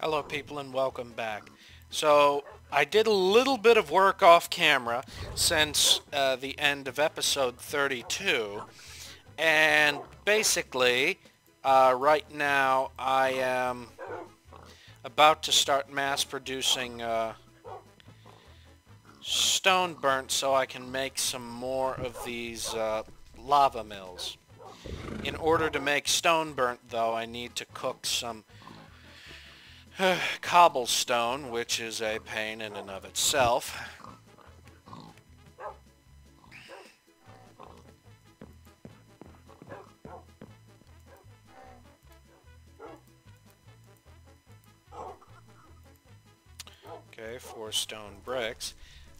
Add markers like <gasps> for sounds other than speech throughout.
Hello people and welcome back. So I did a little bit of work off camera since uh, the end of episode 32 and basically uh, right now I am about to start mass producing uh, stone burnt so I can make some more of these uh, lava mills. In order to make stone burnt though I need to cook some <sighs> cobblestone, which is a pain in and of itself. Okay, four stone bricks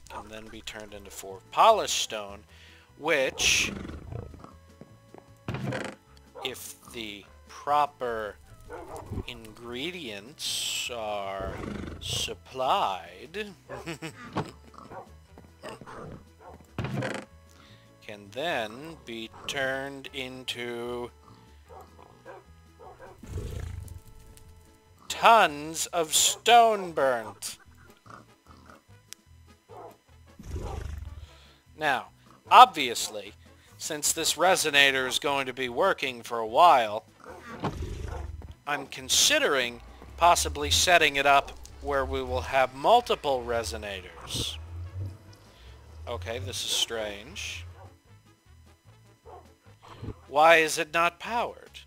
can then be turned into four polished stone, which, if the proper ingredients are supplied, <laughs> can then be turned into tons of stone burnt. Now, obviously, since this resonator is going to be working for a while, I'm considering possibly setting it up where we will have multiple resonators. Okay, this is strange. Why is it not powered?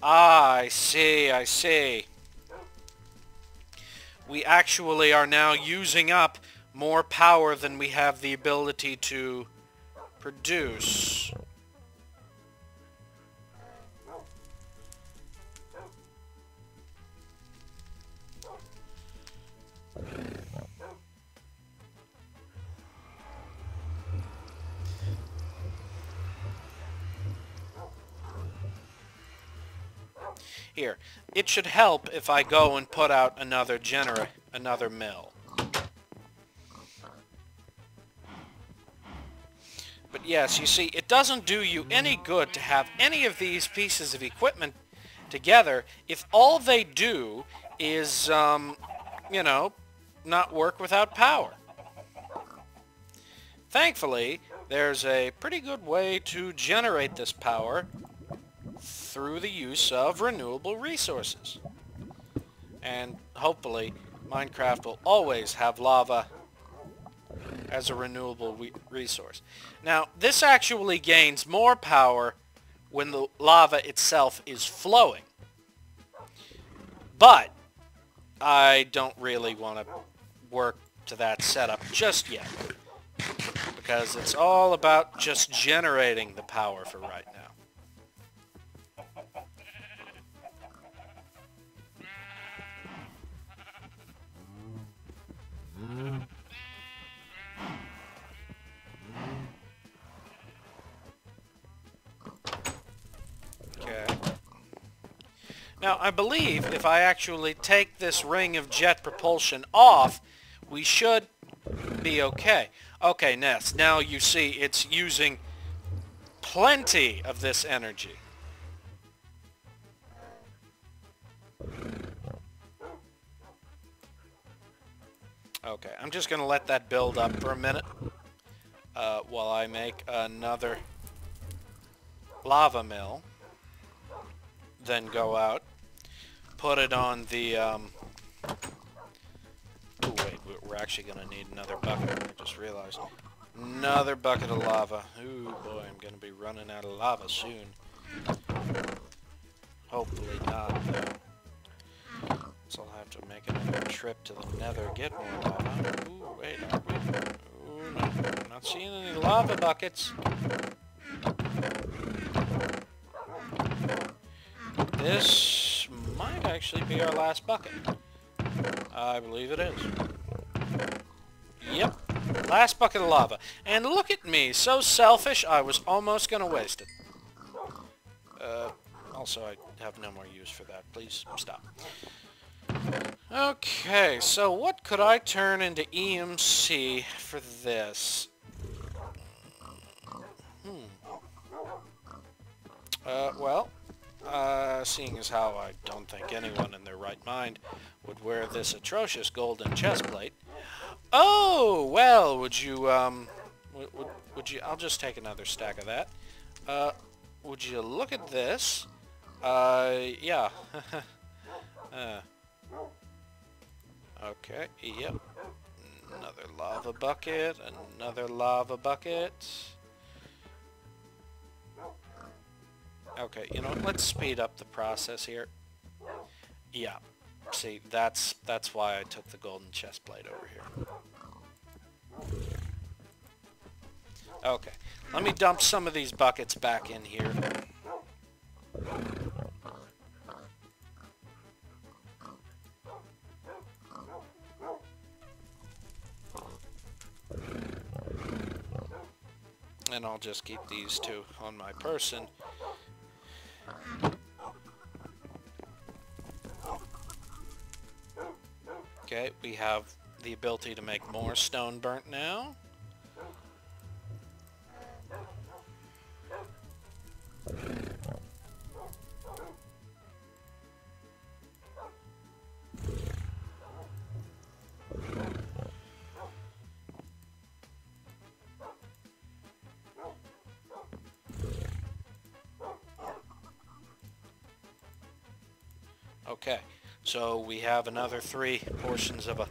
Ah, I see, I see we actually are now using up more power than we have the ability to produce. Here, it should help if I go and put out another genera another mill. But yes, you see, it doesn't do you any good to have any of these pieces of equipment together if all they do is, um, you know, not work without power. Thankfully, there's a pretty good way to generate this power through the use of renewable resources. And hopefully Minecraft will always have lava as a renewable resource. Now, this actually gains more power when the lava itself is flowing. But I don't really want to work to that setup just yet. Because it's all about just generating the power for right now. Okay. Now, I believe if I actually take this ring of jet propulsion off, we should be okay. Okay, Ness, now you see it's using plenty of this energy. Okay, I'm just going to let that build up for a minute uh, while I make another lava mill. Then go out, put it on the... Um... Wait, we're actually going to need another bucket. I just realized. Another bucket of lava. Ooh, boy, I'm going to be running out of lava soon. Hopefully not, though. So I'll have to make another trip to the nether, get more lava. Ooh, wait? Ooh, no. I'm not seeing any lava buckets. This might actually be our last bucket. I believe it is. Yep, last bucket of lava. And look at me, so selfish, I was almost going to waste it. Uh, also, I have no more use for that. Please stop. Okay, so what could I turn into EMC for this? Hmm. Uh, well, uh, seeing as how I don't think anyone in their right mind would wear this atrocious golden chest plate. Oh, well, would you, um, would, would, you, I'll just take another stack of that. Uh, would you look at this? Uh, yeah. <laughs> uh, okay, yep. Another lava bucket, another lava bucket. Okay, you know, let's speed up the process here. Yeah, see, that's that's why I took the golden chest plate over here. Okay, let me dump some of these buckets back in here. And I'll just keep these two on my person. Okay, we have the ability to make more stone burnt now. Okay, so we have another three portions of a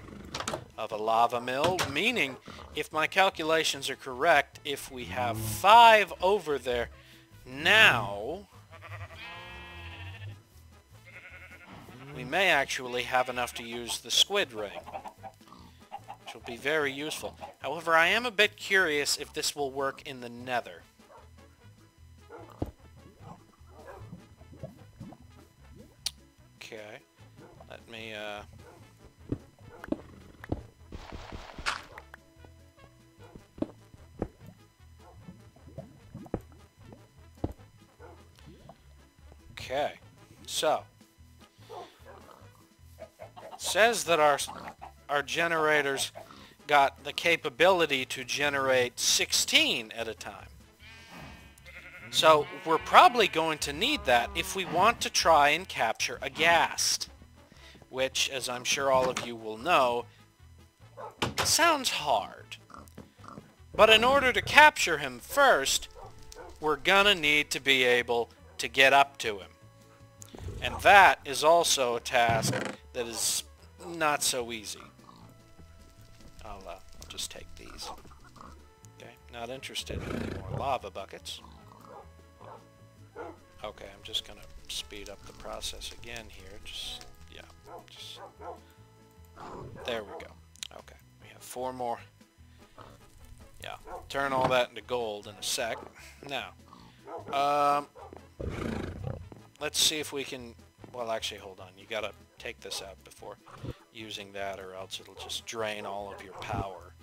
of a lava mill, meaning if my calculations are correct, if we have five over there now, we may actually have enough to use the squid ring, which will be very useful. However, I am a bit curious if this will work in the nether. Okay. Let me, uh... Okay. So. says that our our generators got the capability to generate 16 at a time. So we're probably going to need that if we want to try and capture a ghast. Which, as I'm sure all of you will know, sounds hard. But in order to capture him first, we're gonna need to be able to get up to him. And that is also a task that is not so easy. I'll, uh, I'll just take these. Okay, not interested in any more lava buckets. Okay, I'm just gonna speed up the process again here. Just, yeah, just... There we go. Okay, we have four more. Yeah, turn all that into gold in a sec. Now, um, let's see if we can... Well, actually, hold on. You gotta take this out before using that, or else it'll just drain all of your power.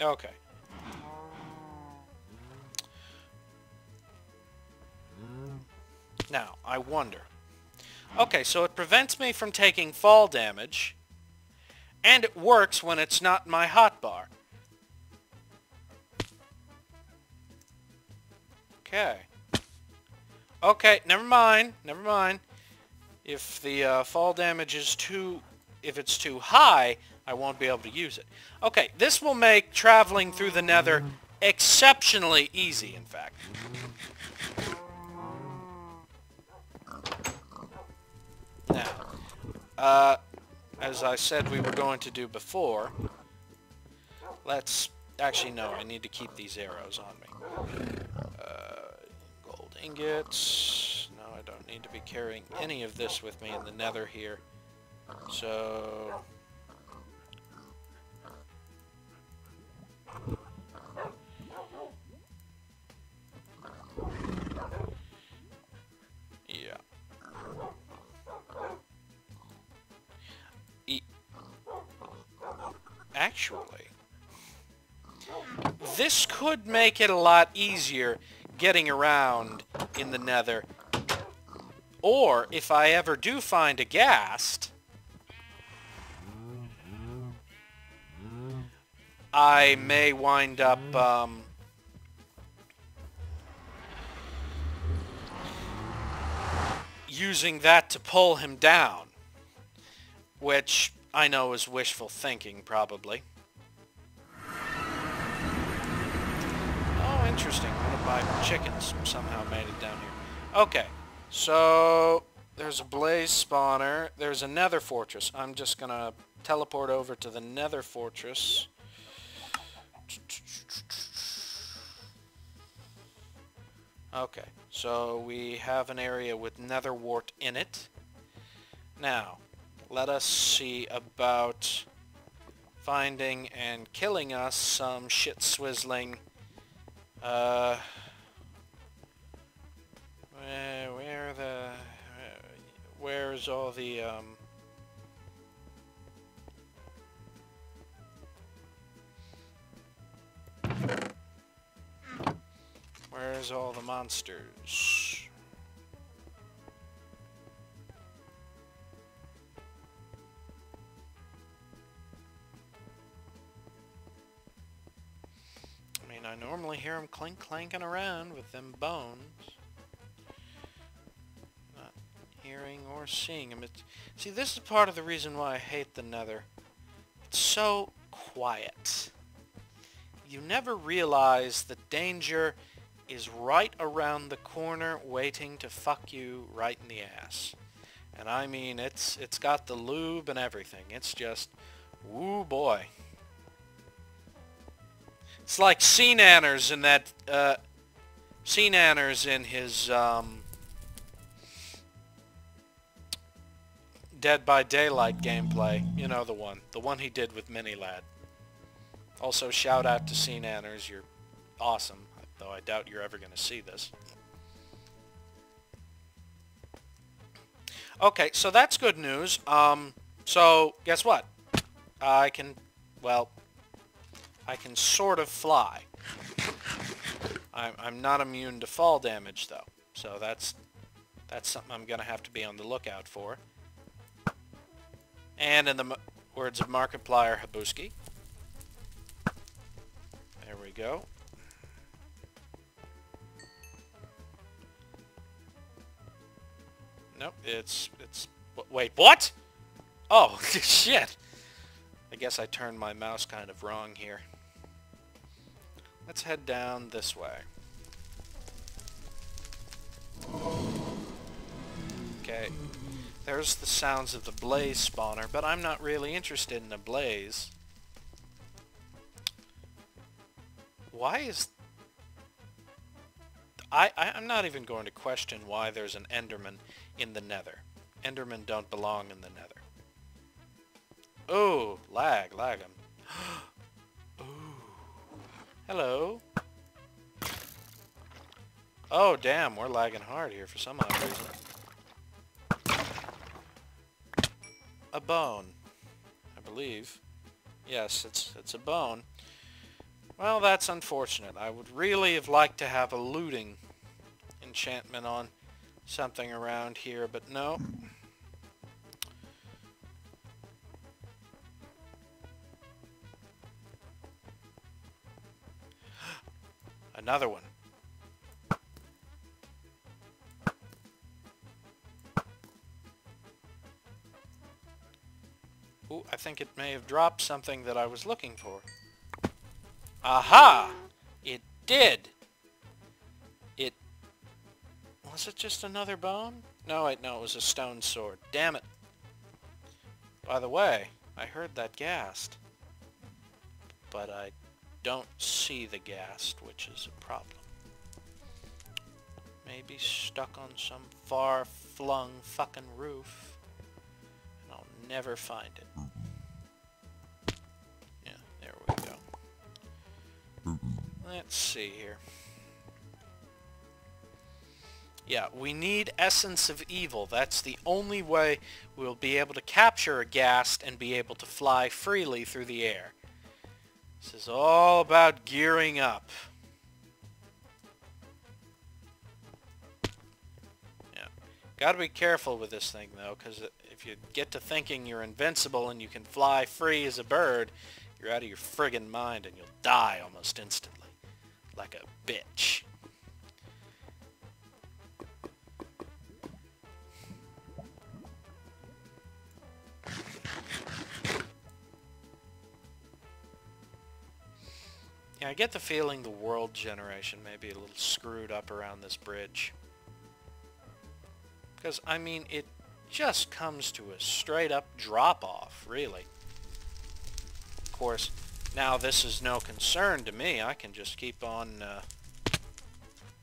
Okay. Now, I wonder. Okay, so it prevents me from taking fall damage, and it works when it's not my hotbar. Okay. Okay, never mind, never mind. If the uh, fall damage is too, if it's too high, I won't be able to use it. Okay, this will make traveling through the nether exceptionally easy, in fact. Now, uh, as I said we were going to do before, let's... Actually, no, I need to keep these arrows on me. Uh, gold ingots. No, I don't need to be carrying any of this with me in the nether here. So... Actually, this could make it a lot easier getting around in the nether. Or, if I ever do find a ghast, I may wind up, um, using that to pull him down. Which I know is wishful thinking, probably. Oh, interesting. One of my chickens somehow made it down here. Okay, so there's a blaze spawner. There's a nether fortress. I'm just going to teleport over to the nether fortress. Okay, so we have an area with nether wart in it. Now, let us see about finding and killing us some shit swizzling. Uh where, where the where's all the um where's all the monsters normally hear them clink clanking around with them bones. Not hearing or seeing them. It's, see, this is part of the reason why I hate the nether. It's so quiet. You never realize the danger is right around the corner waiting to fuck you right in the ass. And I mean, it's it's got the lube and everything. It's just, woo boy. It's like SeaNanners in that, uh, SeaNanners in his, um, Dead by Daylight gameplay. You know the one. The one he did with Miniladd. Also, shout out to SeaNanners. You're awesome. Though I doubt you're ever going to see this. Okay, so that's good news. Um, so, guess what? I can, well, I can sort of fly. I'm, I'm not immune to fall damage, though. So that's that's something I'm going to have to be on the lookout for. And in the words of Markiplier Habuski, there we go. Nope, it's, it's, wait, what? Oh, <laughs> shit. I guess I turned my mouse kind of wrong here. Let's head down this way. Okay. There's the sounds of the blaze spawner, but I'm not really interested in a blaze. Why is... I, I, I'm not even going to question why there's an Enderman in the nether. Endermen don't belong in the nether. Oh, lag, lag him. Hello. Oh, damn, we're lagging hard here for some odd reason. A bone, I believe. Yes, it's, it's a bone. Well, that's unfortunate. I would really have liked to have a looting enchantment on something around here, but no. Another one. Ooh, I think it may have dropped something that I was looking for. Aha! It did! It... Was it just another bone? No, wait, no, it was a stone sword. Damn it. By the way, I heard that ghast. But I don't see the ghast, which is a problem. Maybe stuck on some far-flung fucking roof. And I'll never find it. Yeah, there we go. Let's see here. Yeah, we need Essence of Evil. That's the only way we'll be able to capture a ghast and be able to fly freely through the air. This is all about gearing up. Yeah. Gotta be careful with this thing, though, because if you get to thinking you're invincible and you can fly free as a bird, you're out of your friggin' mind and you'll die almost instantly. Like a bitch. Yeah, I get the feeling the world generation may be a little screwed up around this bridge. Because, I mean, it just comes to a straight-up drop-off, really. Of course, now this is no concern to me. I can just keep on, uh,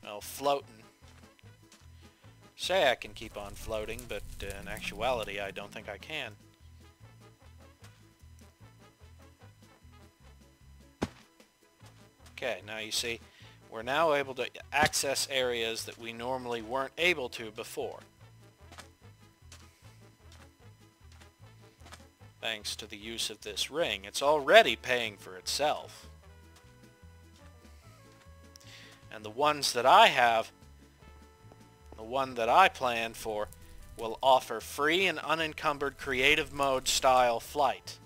well, floating. Say I can keep on floating, but in actuality, I don't think I can. Okay, now you see, we're now able to access areas that we normally weren't able to before. Thanks to the use of this ring. It's already paying for itself. And the ones that I have, the one that I plan for, will offer free and unencumbered creative mode style flight.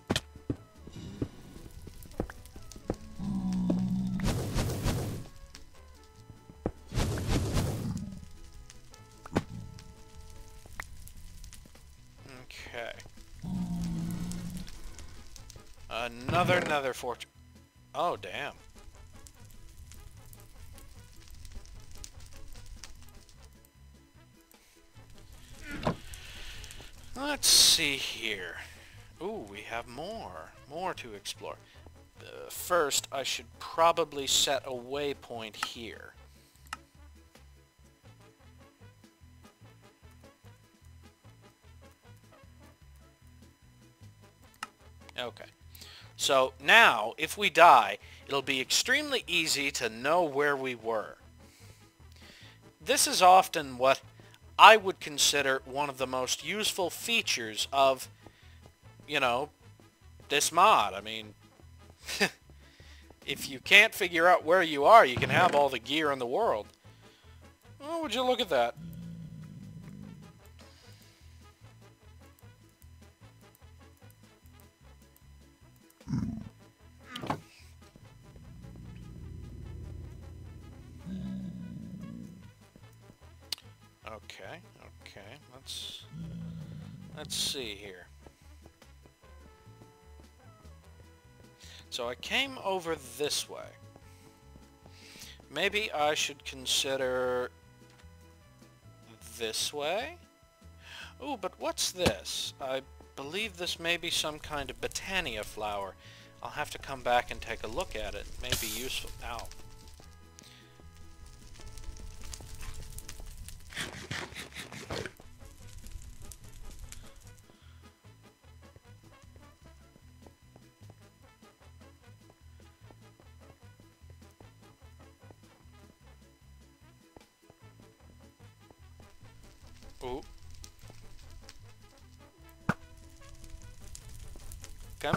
Oh, damn. Let's see here. Ooh, we have more. More to explore. Uh, first, I should probably set a waypoint here. Okay. So now, if we die, it'll be extremely easy to know where we were. This is often what I would consider one of the most useful features of, you know, this mod. I mean, <laughs> if you can't figure out where you are, you can have all the gear in the world. Oh, would you look at that? Let's see here. So I came over this way. Maybe I should consider this way? Oh, but what's this? I believe this may be some kind of Botania flower. I'll have to come back and take a look at it. It may be useful. Ow.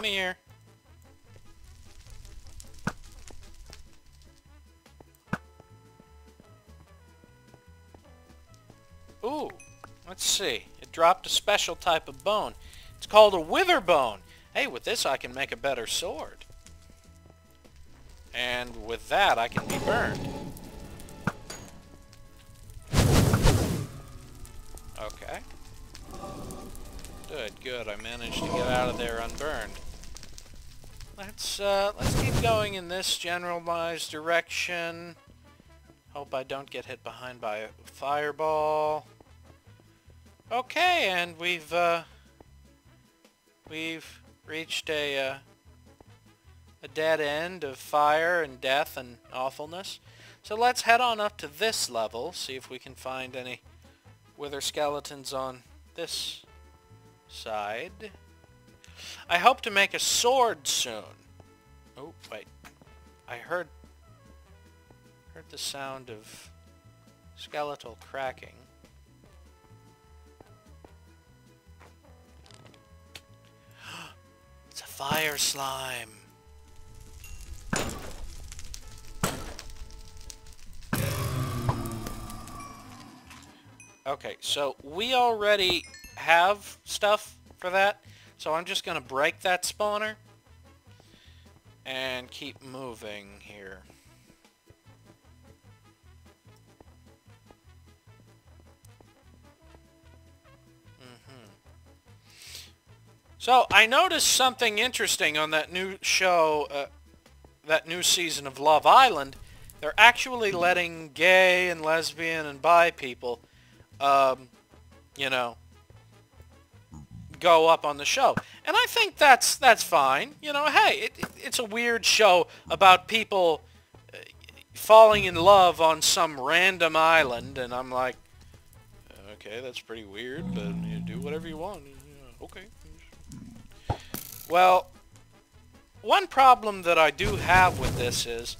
Come here. Ooh, let's see. It dropped a special type of bone. It's called a wither bone. Hey, with this I can make a better sword. And with that I can be burned. Okay. Good, good. I managed to get out of there unburned. Let's, uh, let's keep going in this generalized direction. Hope I don't get hit behind by a fireball. Okay, and we've, uh, we've reached a, uh, a dead end of fire and death and awfulness. So let's head on up to this level, see if we can find any wither skeletons on this side. I hope to make a sword soon. Oh, wait. I heard heard the sound of skeletal cracking. <gasps> it's a fire slime. Okay, so we already have stuff for that. So I'm just going to break that spawner and keep moving here. Mm-hmm. So I noticed something interesting on that new show, uh, that new season of Love Island. They're actually letting gay and lesbian and bi people, um, you know, go up on the show. And I think that's that's fine. You know, hey, it, it, it's a weird show about people uh, falling in love on some random island, and I'm like, okay, that's pretty weird, but you do whatever you want. okay. Well, one problem that I do have with this is,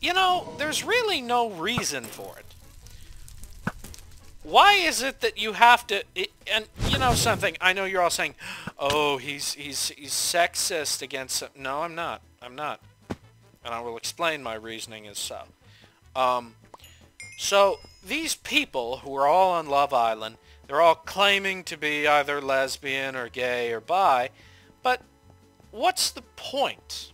you know, there's really no reason for it why is it that you have to and you know something i know you're all saying oh he's he's he's sexist against no i'm not i'm not. And i will explain my reasoning as so. Um so these people who are all on love island they're all claiming to be either lesbian or gay or bi but what's the point?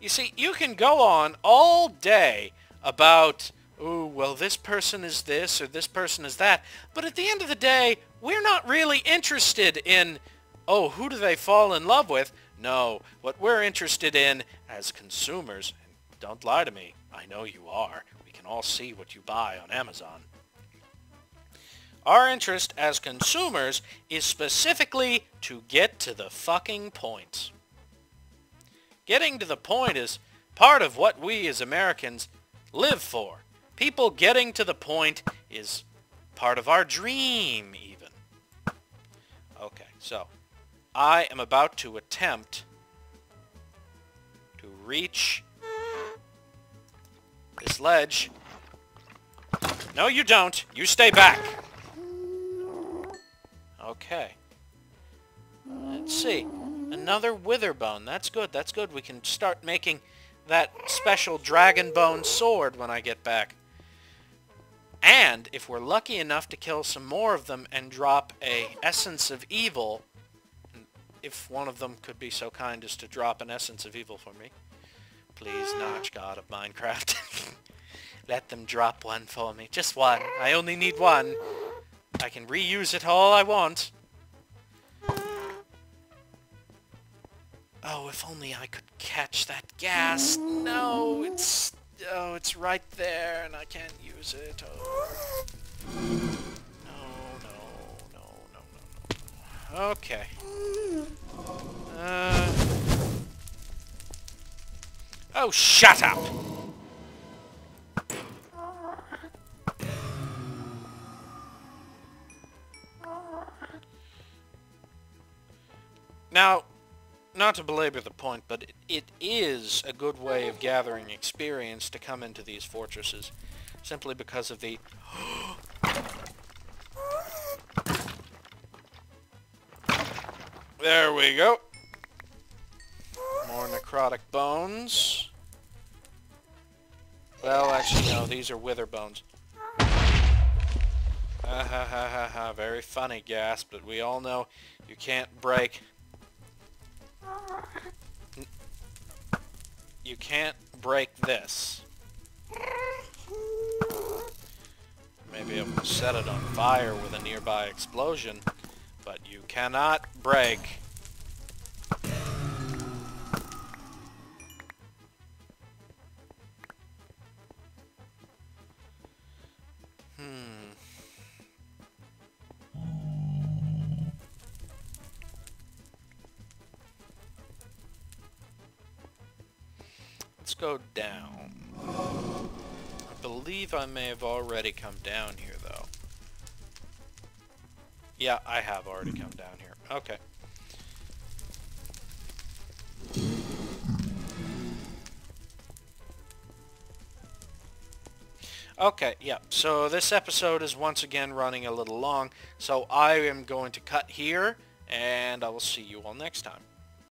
You see you can go on all day about oh, well, this person is this or this person is that. But at the end of the day, we're not really interested in, oh, who do they fall in love with? No, what we're interested in as consumers, don't lie to me, I know you are. We can all see what you buy on Amazon. Our interest as consumers is specifically to get to the fucking point. Getting to the point is part of what we as Americans live for. People getting to the point is part of our dream, even. Okay, so I am about to attempt to reach this ledge. No, you don't. You stay back. Okay. Let's see. Another witherbone. That's good. That's good. We can start making that special dragon bone sword when I get back. And if we're lucky enough to kill some more of them and drop a Essence of Evil, if one of them could be so kind as to drop an Essence of Evil for me. Please, Notch God of Minecraft. <laughs> Let them drop one for me. Just one. I only need one. I can reuse it all I want. Oh, if only I could catch that ghast. No, it's Oh, it's right there, and I can't use it. Oh. No, no, no, no, no, no. Okay. Uh. Oh, shut up! Now, not to belabor the point, but it, it is a good way of gathering experience to come into these fortresses, simply because of the... <gasps> there we go. More necrotic bones. Well, actually, no, these are wither bones. Ha ha ha ha ha, very funny, Ghast, but we all know you can't break you can't break this. Maybe to set it on fire with a nearby explosion, but you cannot break I may have already come down here, though. Yeah, I have already come down here. Okay. Okay, yeah, so this episode is once again running a little long, so I am going to cut here, and I will see you all next time.